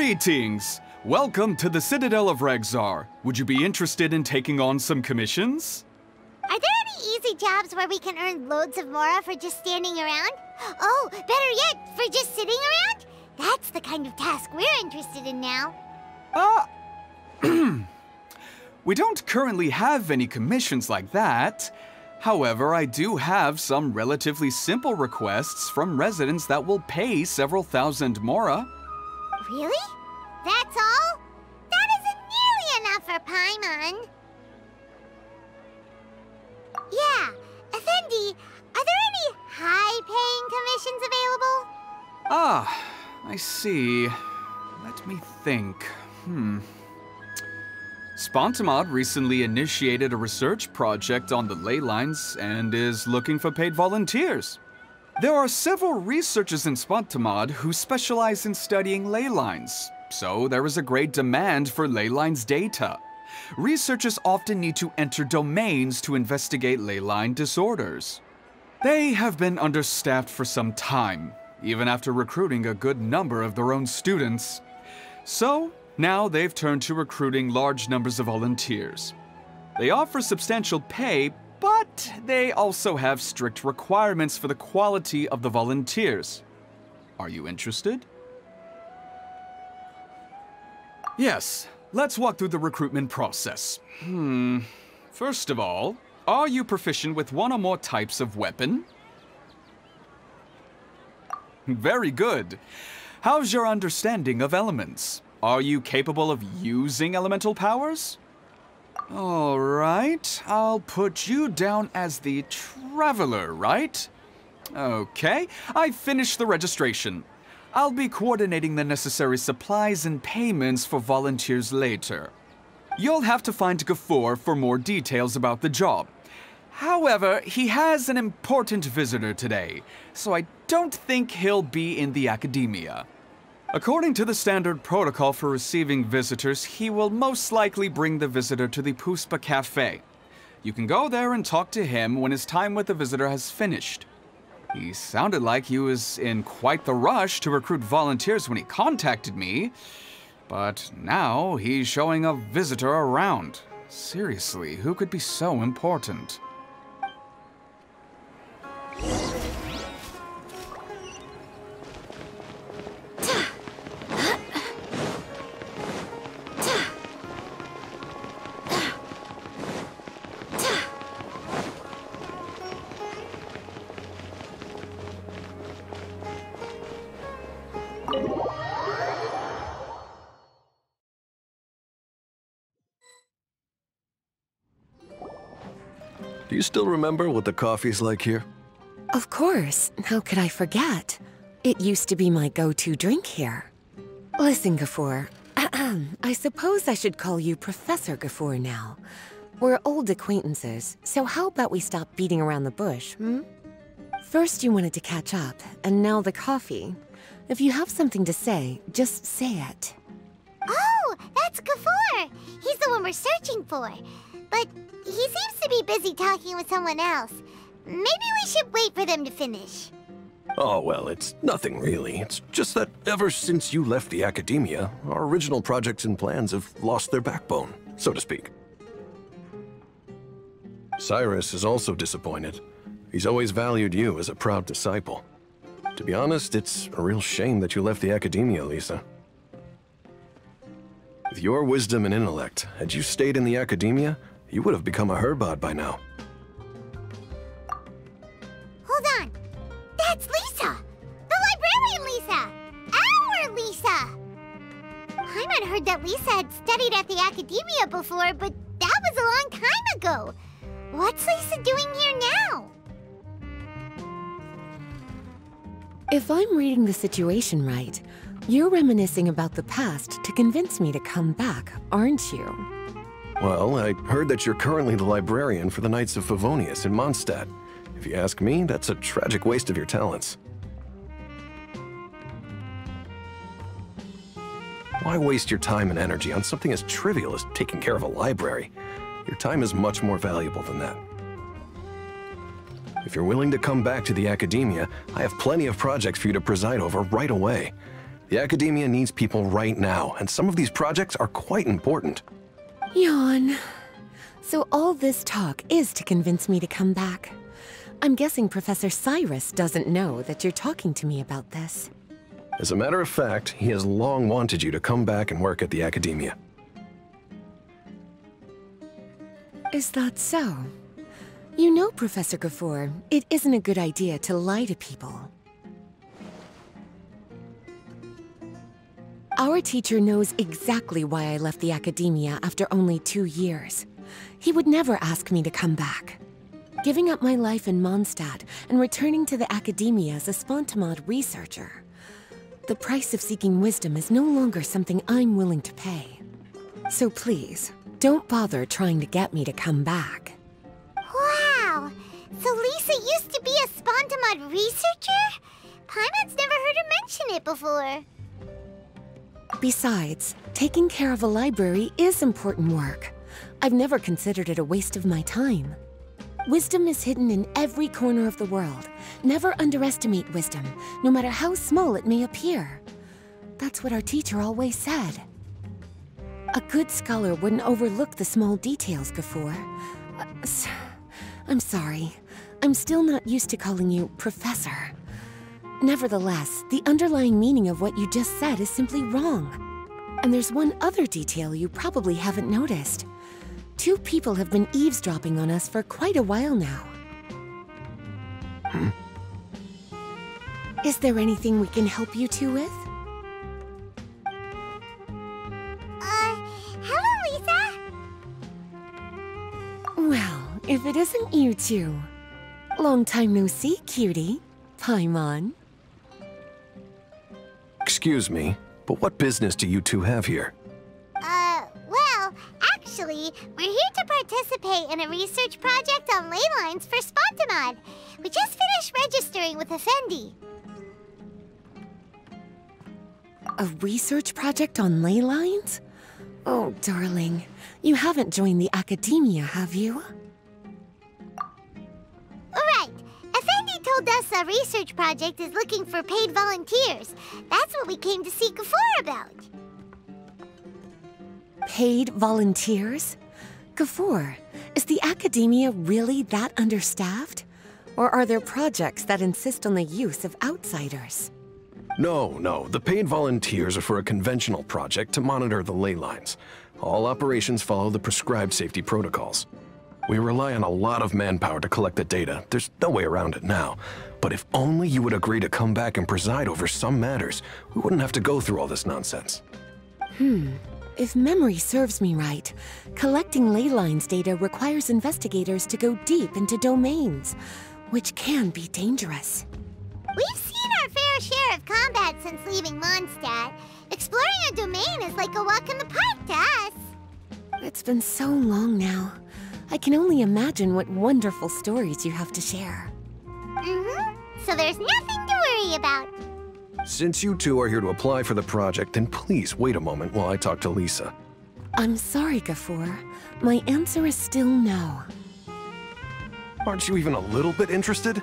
Greetings! Welcome to the Citadel of Regzar. Would you be interested in taking on some commissions? Are there any easy jobs where we can earn loads of mora for just standing around? Oh, better yet, for just sitting around? That's the kind of task we're interested in now. Ah. we don't currently have any commissions like that. However, I do have some relatively simple requests from residents that will pay several thousand mora. Really? That's all? That isn't nearly enough for Paimon. Yeah, Effendi, are there any high-paying commissions available? Ah, I see. Let me think. Hmm. Spantamad recently initiated a research project on the ley lines and is looking for paid volunteers. There are several researchers in Spantamad who specialize in studying ley lines, so there is a great demand for ley lines data. Researchers often need to enter domains to investigate ley line disorders. They have been understaffed for some time, even after recruiting a good number of their own students. So, now they've turned to recruiting large numbers of volunteers. They offer substantial pay, but they also have strict requirements for the quality of the volunteers. Are you interested? Yes, let's walk through the recruitment process. Hmm. First of all, are you proficient with one or more types of weapon? Very good. How's your understanding of elements? Are you capable of using elemental powers? All right, I'll put you down as the Traveler, right? Okay, I've finished the registration. I'll be coordinating the necessary supplies and payments for volunteers later. You'll have to find Gafoor for more details about the job. However, he has an important visitor today, so I don't think he'll be in the academia. According to the standard protocol for receiving visitors, he will most likely bring the visitor to the Puspa Cafe. You can go there and talk to him when his time with the visitor has finished. He sounded like he was in quite the rush to recruit volunteers when he contacted me, but now he's showing a visitor around. Seriously, who could be so important? You still remember what the coffee's like here? Of course. How could I forget? It used to be my go-to drink here. Listen, Gafoor. I suppose I should call you Professor Gafoor now. We're old acquaintances, so how about we stop beating around the bush, hmm? First you wanted to catch up, and now the coffee. If you have something to say, just say it. Oh, that's Gafoor! He's the one we're searching for. But he seems to be busy talking with someone else. Maybe we should wait for them to finish. Oh, well, it's nothing really. It's just that ever since you left the academia, our original projects and plans have lost their backbone, so to speak. Cyrus is also disappointed. He's always valued you as a proud disciple. To be honest, it's a real shame that you left the academia, Lisa. With your wisdom and intellect, had you stayed in the academia, you would have become a Herbad by now. Hold on. That's Lisa! The librarian Lisa! Our Lisa! Paimon heard that Lisa had studied at the academia before, but that was a long time ago. What's Lisa doing here now? If I'm reading the situation right, you're reminiscing about the past to convince me to come back, aren't you? Well, I heard that you're currently the librarian for the Knights of Favonius in Mondstadt. If you ask me, that's a tragic waste of your talents. Why waste your time and energy on something as trivial as taking care of a library? Your time is much more valuable than that. If you're willing to come back to the academia, I have plenty of projects for you to preside over right away. The Academia needs people right now, and some of these projects are quite important. Yawn. So all this talk is to convince me to come back. I'm guessing Professor Cyrus doesn't know that you're talking to me about this. As a matter of fact, he has long wanted you to come back and work at the Academia. Is that so? You know, Professor Gafoor, it isn't a good idea to lie to people. Our teacher knows exactly why I left the Academia after only two years. He would never ask me to come back. Giving up my life in Mondstadt and returning to the Academia as a Spantamad researcher. The price of seeking wisdom is no longer something I'm willing to pay. So please, don't bother trying to get me to come back. Wow! So Lisa used to be a Spantamad researcher? Paimon's never heard her mention it before. Besides, taking care of a library is important work. I've never considered it a waste of my time. Wisdom is hidden in every corner of the world. Never underestimate wisdom, no matter how small it may appear. That's what our teacher always said. A good scholar wouldn't overlook the small details, Gafoor. Uh, I'm sorry. I'm still not used to calling you Professor. Nevertheless, the underlying meaning of what you just said is simply wrong. And there's one other detail you probably haven't noticed. Two people have been eavesdropping on us for quite a while now. Is there anything we can help you two with? Uh, hello, Lisa! Well, if it isn't you two. Long time no see, cutie. Paimon. Excuse me, but what business do you two have here? Uh, well, actually, we're here to participate in a research project on ley lines for Spantamad. We just finished registering with Effendi. A research project on ley lines? Oh, darling. You haven't joined the academia, have you? Effendi told us a research project is looking for paid volunteers. That's what we came to see Gafoor about. Paid volunteers? Gafoor, is the academia really that understaffed? Or are there projects that insist on the use of outsiders? No, no, the paid volunteers are for a conventional project to monitor the ley lines. All operations follow the prescribed safety protocols. We rely on a lot of manpower to collect the data. There's no way around it now. But if only you would agree to come back and preside over some matters, we wouldn't have to go through all this nonsense. Hmm. If memory serves me right, collecting ley lines data requires investigators to go deep into domains, which can be dangerous. We've seen our fair share of combat since leaving Mondstadt. Exploring a domain is like a walk in the park to us. It's been so long now. I can only imagine what wonderful stories you have to share. Mm-hmm. So there's nothing to worry about. Since you two are here to apply for the project, then please wait a moment while I talk to Lisa. I'm sorry, Gafoor. My answer is still no. Aren't you even a little bit interested?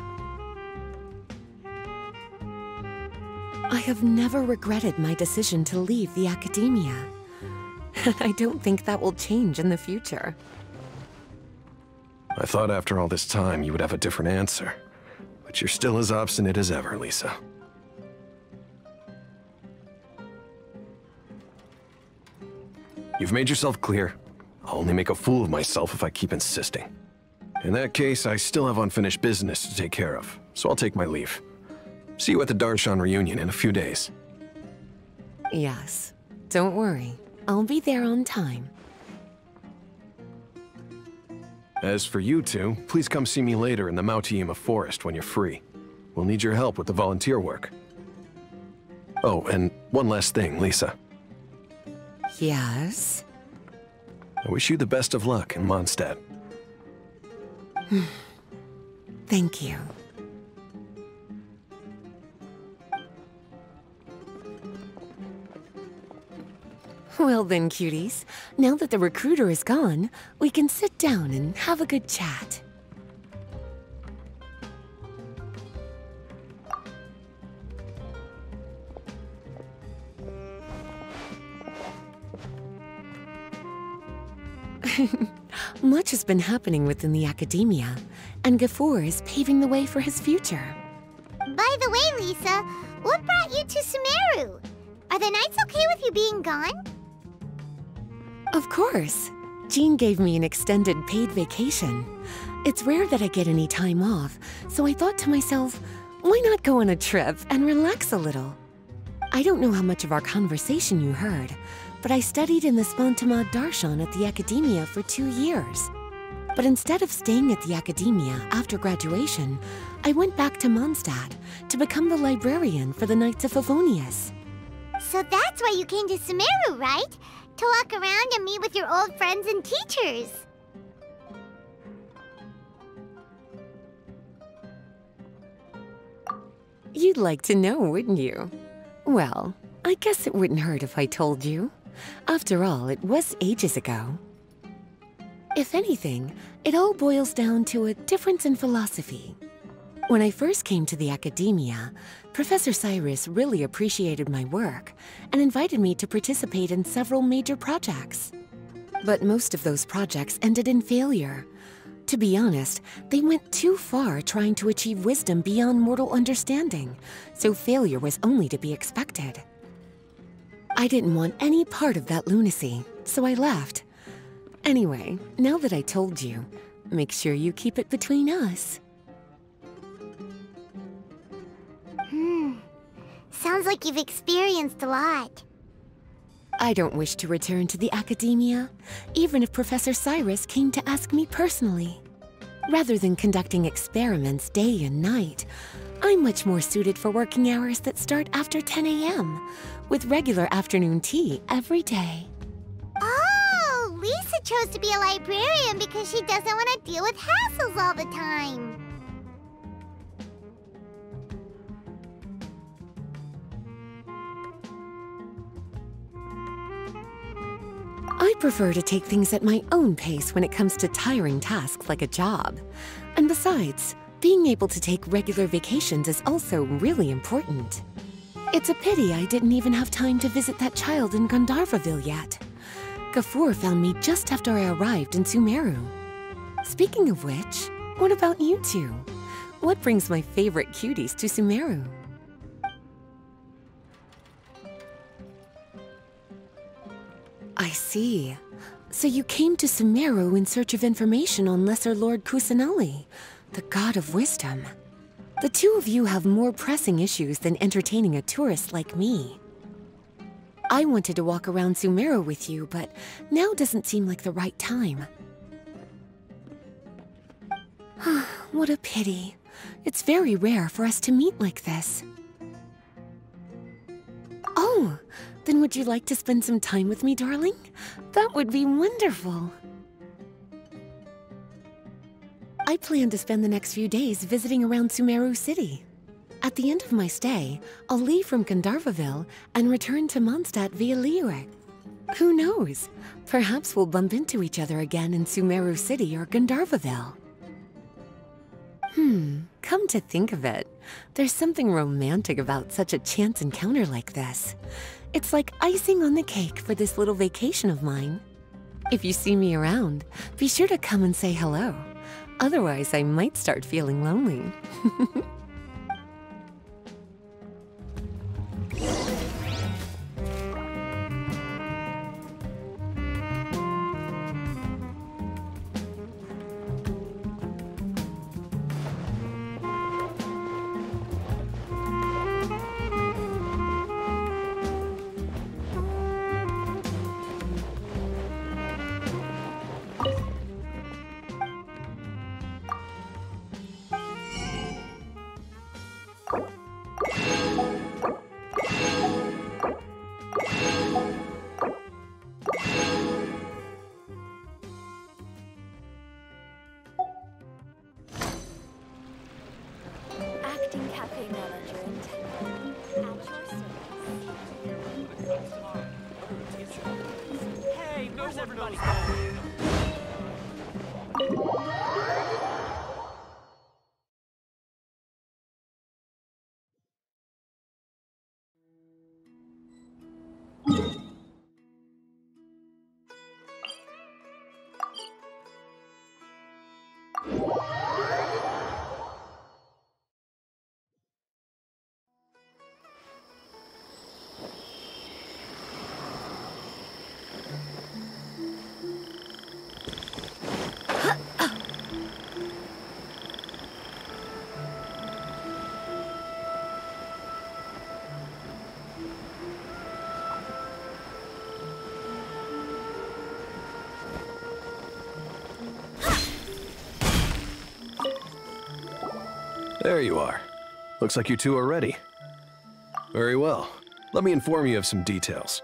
I have never regretted my decision to leave the academia. And I don't think that will change in the future. I thought after all this time you would have a different answer. But you're still as obstinate as ever, Lisa. You've made yourself clear. I'll only make a fool of myself if I keep insisting. In that case, I still have unfinished business to take care of, so I'll take my leave. See you at the Darshan reunion in a few days. Yes. Don't worry. I'll be there on time. As for you two, please come see me later in the Mawtiyima forest when you're free. We'll need your help with the volunteer work. Oh, and one last thing, Lisa. Yes? I wish you the best of luck in Mondstadt. Thank you. Well then, cuties, now that the recruiter is gone, we can sit down and have a good chat. Much has been happening within the academia, and Gafoor is paving the way for his future. By the way, Lisa, what brought you to Sumeru? Are the knights okay with you being gone? Of course. Jean gave me an extended paid vacation. It's rare that I get any time off, so I thought to myself, why not go on a trip and relax a little? I don't know how much of our conversation you heard, but I studied in the Spantamad Darshan at the Academia for two years. But instead of staying at the Academia after graduation, I went back to Mondstadt to become the librarian for the Knights of Favonius. So that's why you came to Sumeru, right? To walk around and meet with your old friends and teachers. You'd like to know, wouldn't you? Well, I guess it wouldn't hurt if I told you. After all, it was ages ago. If anything, it all boils down to a difference in philosophy. When I first came to the academia, Professor Cyrus really appreciated my work and invited me to participate in several major projects. But most of those projects ended in failure. To be honest, they went too far trying to achieve wisdom beyond mortal understanding, so failure was only to be expected. I didn't want any part of that lunacy, so I left. Anyway, now that I told you, make sure you keep it between us. Sounds like you've experienced a lot. I don't wish to return to the academia, even if Professor Cyrus came to ask me personally. Rather than conducting experiments day and night, I'm much more suited for working hours that start after 10 a.m., with regular afternoon tea every day. Oh, Lisa chose to be a librarian because she doesn't want to deal with hassles all the time. Prefer to take things at my own pace when it comes to tiring tasks like a job. And besides, being able to take regular vacations is also really important. It's a pity I didn't even have time to visit that child in Gandharvaville yet. Gafoor found me just after I arrived in Sumeru. Speaking of which, what about you two? What brings my favorite cuties to Sumeru? I see. So you came to Sumeru in search of information on Lesser Lord Kusanali, the god of wisdom. The two of you have more pressing issues than entertaining a tourist like me. I wanted to walk around Sumeru with you, but now doesn't seem like the right time. what a pity. It's very rare for us to meet like this. Then would you like to spend some time with me, darling? That would be wonderful. I plan to spend the next few days visiting around Sumeru City. At the end of my stay, I'll leave from Gandharvaville and return to Mondstadt via Liyue. Who knows? Perhaps we'll bump into each other again in Sumeru City or Gandharvaville. Hmm, come to think of it, there's something romantic about such a chance encounter like this. It's like icing on the cake for this little vacation of mine. If you see me around, be sure to come and say hello. Otherwise, I might start feeling lonely. There you are. Looks like you two are ready. Very well. Let me inform you of some details.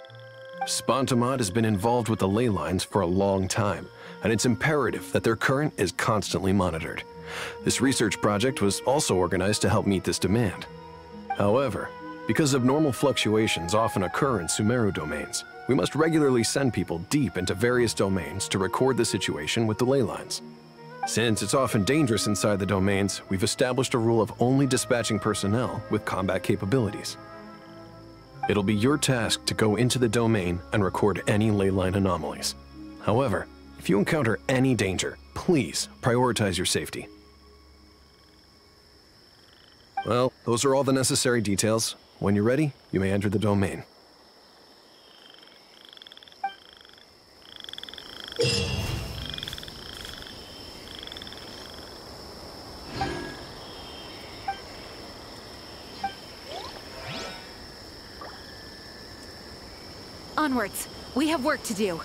Spantamad has been involved with the ley lines for a long time, and it's imperative that their current is constantly monitored. This research project was also organized to help meet this demand. However, because abnormal fluctuations often occur in Sumeru domains, we must regularly send people deep into various domains to record the situation with the ley lines. Since it's often dangerous inside the domains, we've established a rule of only dispatching personnel with combat capabilities. It'll be your task to go into the domain and record any ley line anomalies. However, if you encounter any danger, please prioritize your safety. Well, those are all the necessary details. When you're ready, you may enter the domain. Onwards. We have work to do.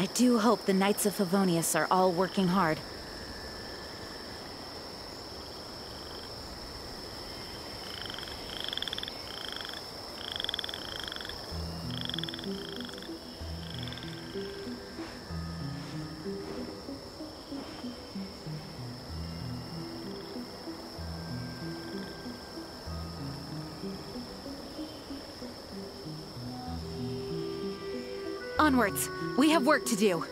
I do hope the Knights of Favonius are all working hard. Onwards. We have work to do.